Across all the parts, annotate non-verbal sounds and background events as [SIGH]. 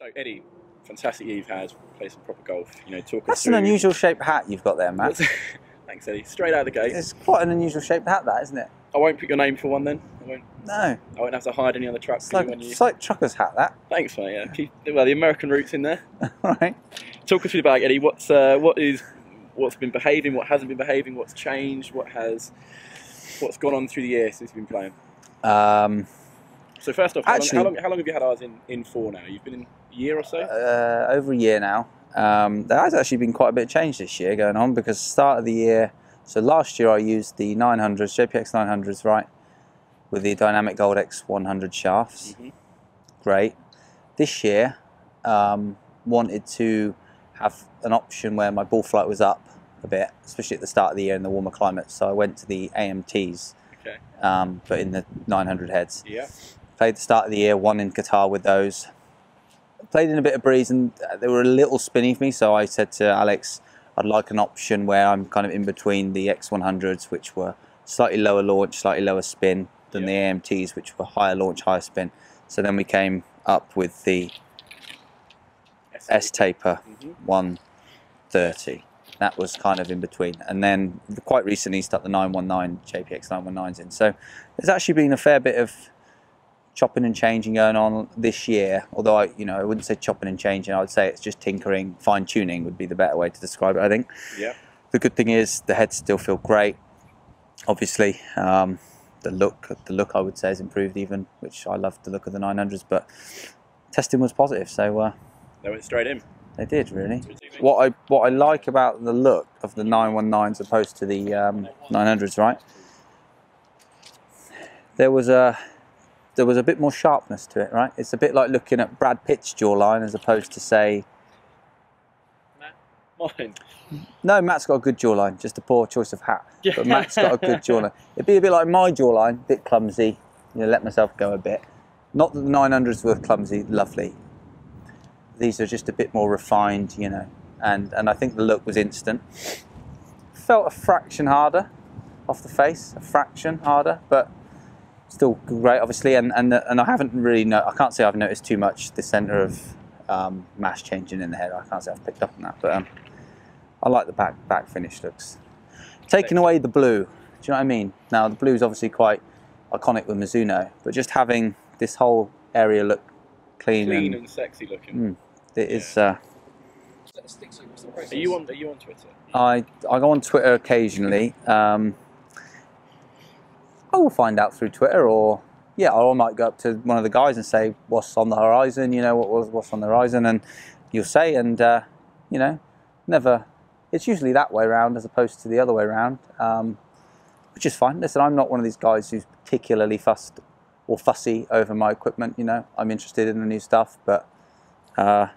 So Eddie, fantastic you've had, play some proper golf. You know, talk us That's an unusual shaped hat you've got there, Matt. [LAUGHS] Thanks, Eddie. Straight out of the gate. It's quite an unusual shaped hat, that isn't it? I won't put your name for one then. I won't. No, I won't have to hide any other the truck it's like, when you. it's like trucker's hat. That. Thanks, mate. Yeah. Keep, well, the American roots in there. [LAUGHS] All right. Talk us through the bag, Eddie. What's uh, what is what's been behaving? What hasn't been behaving? What's changed? What has what's gone on through the year since you've been playing? Um, So first off, how, Actually- long, how long how long have you had ours in in for now? You've been in a year or so. uh, over a year now. Um, there has actually been quite a bit of change this year going on because start of the year. So last year I used the 900s, JPX 900s, right, with the Dynamic Gold X 100 shafts. Mhm. Great. This year, um, wanted to have an option where my ball flight was up a bit, especially at the start of the year in the warmer climate. So I went to the AMTs, Okay. um, but in the 900 heads. Yeah. Played the start of the year, one in Qatar with those. Played in a bit of breeze and they were a little spinny for me, so I said to Alex, I'd like an option where I'm kind of in between the X100s, which were slightly lower launch, slightly lower spin than the AMTs, which were higher launch, higher spin. So then we came up with the S Taper Mhm. 130. That was kind of in between. And then quite recently stuck the 919 JPX 919s in. So there's actually been a fair bit of chopping and changing going on this year. Although I, you know, I wouldn't say chopping and changing. I would say it's just tinkering, fine tuning would be the better way to describe it. I think. Yeah. The good thing is the heads still feel great. Obviously, um, the look, the look I would say has improved even, which I love the look of the 900s. But testing was positive, so uh, They went straight in. they did really. to the TV. What I what I like about the look of the 919s opposed to the um, 900s, right? There was a there was a bit more sharpness to it, right? It's a bit like looking at Brad Pitt's jawline as opposed to say Mine. no, Matt's got a good jawline, just a poor choice of hat. Yeah. But Matt's got a good jawline. It'd be a bit like my jawline, a bit clumsy. You know, let myself go a bit. Not that the 900s were clumsy, lovely. These are just a bit more refined, you know. And and I think the look was instant. Felt a fraction harder off the face, a fraction harder, but still great, obviously. And and and I haven't really no, I can't say I've noticed too much the centre of um, mass changing in the head. I can't say I've picked up on that, but um, I like the back back finish looks. Taking away the blue, do you know what I mean? Now the blue is obviously quite iconic with Mizuno, but just having this whole area look clean, Clean and and sexy looking. Mm. it is. Uh, Are you on? Are you on Twitter? I I go on Twitter occasionally. Um, I will find out through Twitter, or yeah, or I might go up to one of the guys and say, "What's on the horizon?" You know, what was what's on the horizon, and you'll say, and uh, you know, never. It's usually that way around as opposed to the other way around, um, which is fine. Listen, I'm not one of these guys who's particularly fussed or fussy over my equipment. You know, I'm interested in the new stuff, but uh,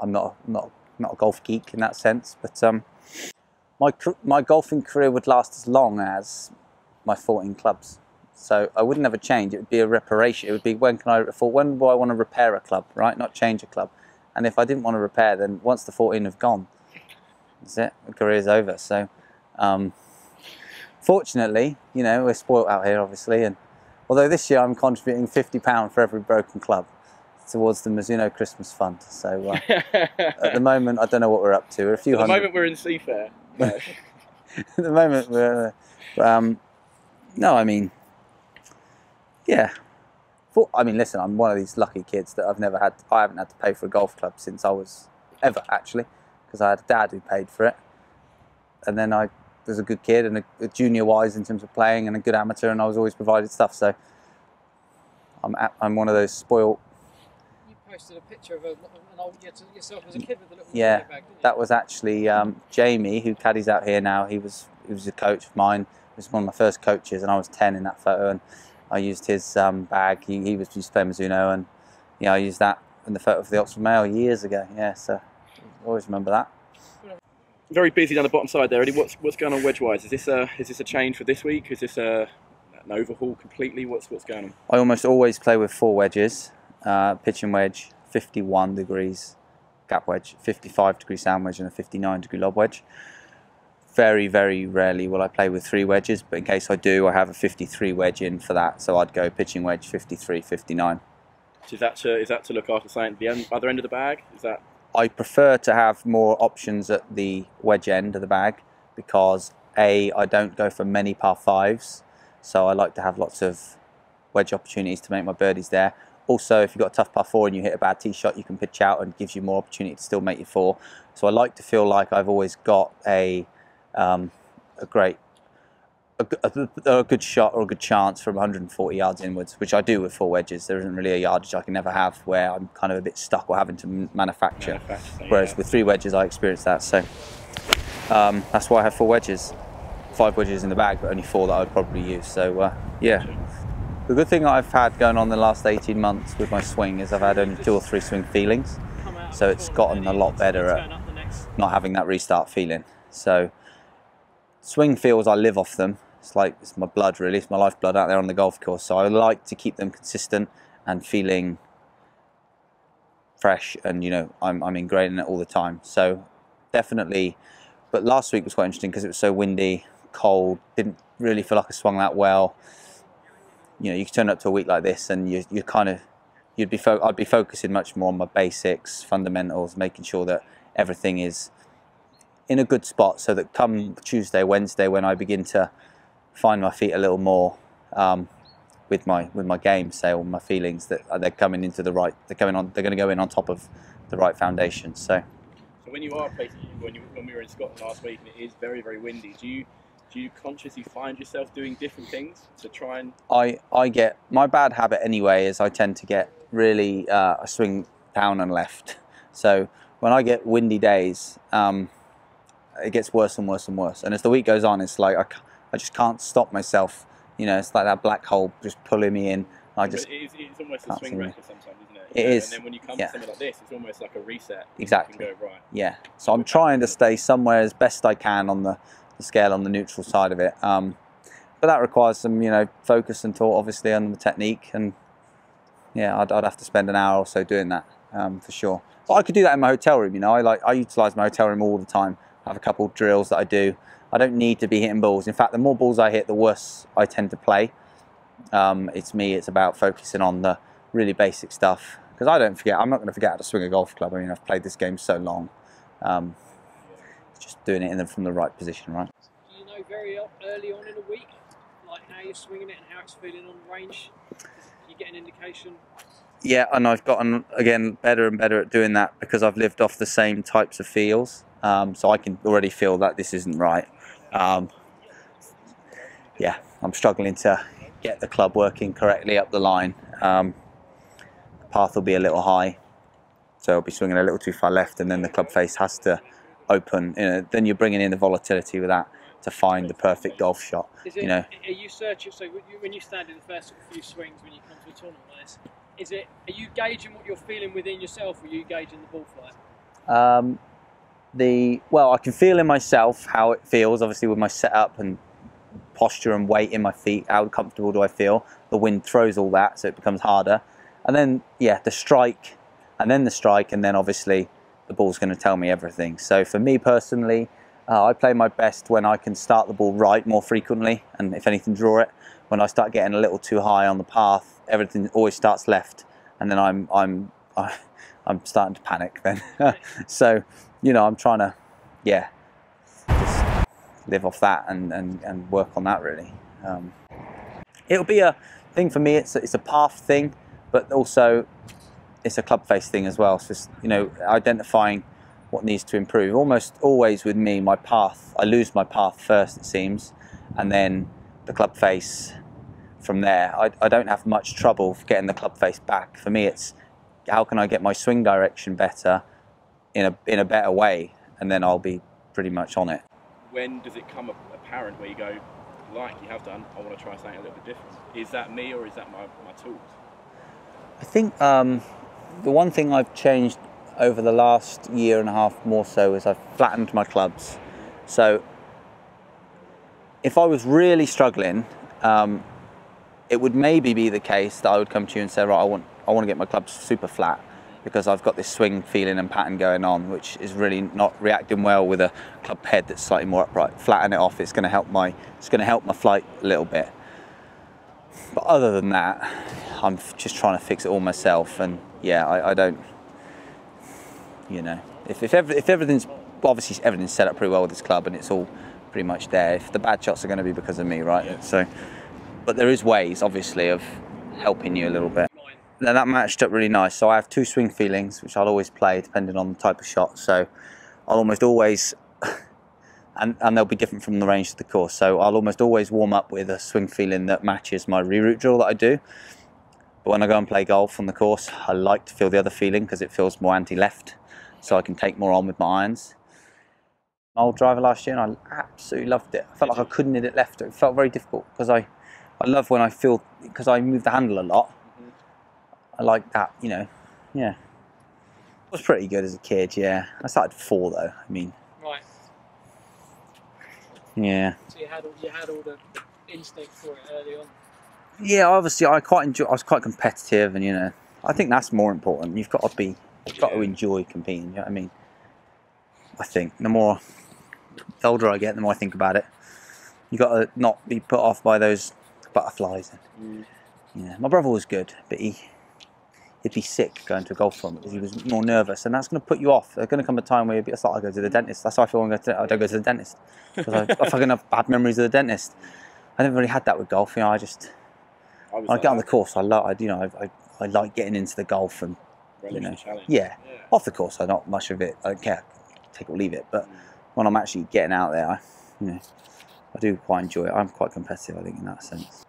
I'm not not not a golf geek in that sense. But um, my my golfing career would last as long as my 14 clubs. So I wouldn't ever change. It would be a reparation. It would be when can I for when do I want to repair a club, right? Not change a club. And if I didn't want to repair, then once the 14 have gone, that's it. The career's over. So um, fortunately, you know, we're spoilt out here, obviously. And although this year I'm contributing 50 pound for every broken club towards the Mizuno Christmas Fund. So uh, [LAUGHS] at the moment, I don't know what we're up to. We're a few At the hundred moment, we're in Seafair. [LAUGHS] at the moment we're um, no i mean yeah For, i mean listen i'm one of these lucky kids that i've never had i haven't had to pay for a golf club since i was ever actually because i had a dad who paid for it and then i was a good kid and a, a junior wise in terms of playing and a good amateur and i was always provided stuff so i'm, a- I'm one of those spoiled You posted a picture of a, an old yourself as a kid with a little Yeah, bag, that was actually um, Jamie, who caddies out here now. He was he was a coach of mine. Was one of my first coaches, and I was ten in that photo. And I used his um, bag. He, he was used to play Mizuno, and yeah, I used that in the photo for the Oxford Mail years ago. Yeah, so I always remember that. Very busy down the bottom side there, Eddie. What's what's going on wedge wise? Is this a is this a change for this week? Is this a an overhaul completely? What's what's going on? I almost always play with four wedges: uh, pitching wedge, 51 degrees gap wedge, 55 degree sand wedge, and a 59 degree lob wedge. Very, very rarely will I play with three wedges, but in case I do, I have a 53 wedge in for that. So I'd go pitching wedge 53, 59. Is that to is that to look after the end, other end of the bag? Is that I prefer to have more options at the wedge end of the bag because a I don't go for many par fives, so I like to have lots of wedge opportunities to make my birdies there. Also, if you've got a tough par four and you hit a bad tee shot, you can pitch out and gives you more opportunity to still make your four. So I like to feel like I've always got a um, a great a, a, a, good shot or a good chance from 140 yards inwards, which I do with four wedges. There isn't really a yardage I can never have where I'm kind of a bit stuck or having to manufacture. manufacture Whereas yeah. with three wedges, I experience that. So um, that's why I have four wedges. Five wedges in the bag, but only four that I would probably use. So uh, yeah. The good thing I've had going on the last 18 months with my swing is I've had only two or three swing feelings. So it's gotten a lot better at not having that restart feeling. So swing feels, I live off them it's like it's my blood really, it's my lifeblood out there on the golf course. So I like to keep them consistent and feeling fresh and you know I'm, I'm ingrained in it all the time. So definitely, but last week was quite interesting because it was so windy, cold, didn't really feel like I swung that well. You know, you turn up to a week like this and you you kind of you'd be I'd be focusing much more on my basics, fundamentals, making sure that everything is in a good spot so that come Tuesday, Wednesday when I begin to find my feet a little more um, with my with my game, say, or my feelings that they're coming into the right. They're coming on. They're going to go in on top of the right foundation. So. So when you are when you when we were in Scotland last week and it is very very windy, do you do you consciously find yourself doing different things to try and? I I get my bad habit anyway is I tend to get really uh, I swing down and left. So when I get windy days, um, it gets worse and worse and worse. And as the week goes on, it's like I I just can't stop myself. You know, it's like that black hole just pulling me in. I just. It's, it's almost a swing record sometimes, isn't it? It know, is. And then when you come yeah. to something like this, it's almost like a reset. Exactly. Go, right. Yeah. So I'm trying to stay somewhere as best I can on the, the scale on the neutral side of it. Um, but that requires some, you know, focus and thought, obviously, on the technique. And yeah, I'd, I'd have to spend an hour or so doing that um, for sure. But I could do that in my hotel room. You know, I like I utilize my hotel room all the time. I have a couple of drills that I do. I don't need to be hitting balls. In fact, the more balls I hit, the worse I tend to play. Um, it's me, it's about focusing on the really basic stuff. Because I don't forget, I'm not going to forget how to swing a golf club. I mean, I've played this game so long. Um, just doing it in the, from the right position, right? Do you know very early on in a week, like how you're swinging it and how it's feeling on range? You get an indication? Yeah, and I've gotten, again, better and better at doing that because I've lived off the same types of feels. Um, so I can already feel that this isn't right. Um, yeah, I'm struggling to get the club working correctly up the line. Um, the path will be a little high, so I'll be swinging a little too far left, and then the club face has to open. You know, then you're bringing in the volatility with that to find the perfect golf shot. It, you know, are you searching? So when you stand in the first few swings when you come to a tournament like this, is it are you gauging what you're feeling within yourself, or are you gauging the ball flight? Um, the well I can feel in myself how it feels obviously with my setup and posture and weight in my feet how comfortable do I feel? The wind throws all that so it becomes harder. And then yeah the strike and then the strike and then obviously the ball's going to tell me everything. So for me personally uh, I play my best when I can start the ball right more frequently and if anything draw it. When I start getting a little too high on the path everything always starts left and then I'm I'm [LAUGHS] I'm starting to panic then. [LAUGHS] So you know, I'm trying to, yeah, just live off that and, and, and work on that really. Um, it'll be a thing for me, it's a, it's a path thing, but also it's a club face thing as well. It's just, you know, identifying what needs to improve. Almost always with me, my path, I lose my path first, it seems, and then the club face from there. I, I don't have much trouble getting the club face back. For me, it's how can I get my swing direction better in a in a better way, and then I'll be pretty much on it. When does it come apparent where you go, like you have done, I want to try something a little bit different? Is that me or is that my, my tools? I think um, the one thing I've changed over the last year and a half more so is I've flattened my clubs. So if I was really struggling, um, it would maybe be the case that I would come to you and say, right, I want I want to get my clubs super flat because I've got this swing feeling and pattern going on, which is really not reacting well with a club head that's slightly more upright. Flatten it off. It's going to help my it's going to help my flight a little bit. But other than that, I'm just trying to fix it all myself. And yeah, I, I don't, you know, if if, every, if everything's obviously everything's set up pretty well with this club and it's all pretty much there. If the bad shots are going to be because of me, right? Yeah. So, but there is ways, obviously, of helping you a little bit. Now that matched up really nice. So I have two swing feelings, which I'll always play depending on the type of shot. So I'll almost always, [LAUGHS] and, and they'll be different from the range to the course. So I'll almost always warm up with a swing feeling that matches my reroute drill that I do. But when I go and play golf on the course, I like to feel the other feeling because it feels more anti-left, so I can take more on with my irons. My old driver last year, and I absolutely loved it. I felt like I couldn't hit it left. It felt very difficult because I, I love when I feel because I move the handle a lot. I like that, you know. Yeah. It was pretty good as a kid, yeah. I started four though. I mean, Right. yeah. So you had all, you had all the instinct for it early on. Yeah, obviously I quite enjoy I was quite competitive and you know, I think that's more important. You've got to be you've got to enjoy competing, you know what I mean? I think the more the older I get, the more I think about it. You got to not be put off by those butterflies. and Mm. Yeah, my brother was good, but he he'd be sick going to a golf tournament because he was more nervous, and that's going to put you off. There's going to come a time where you'll be, it's like I go to the dentist. That's how I feel when I go to, I don't go to the dentist because I, I fucking have bad memories of the dentist. I never really had that with golf. You know, I just I I like get on the course, I love, I, you know, I, I, I like getting into the golf and Relish you know, challenge. yeah, Yeah. off the course, I not much of it. I don't care, take or leave it. But mm. when I'm actually getting out there, I, you know, I do quite enjoy it. I'm quite competitive, I think, in that sense.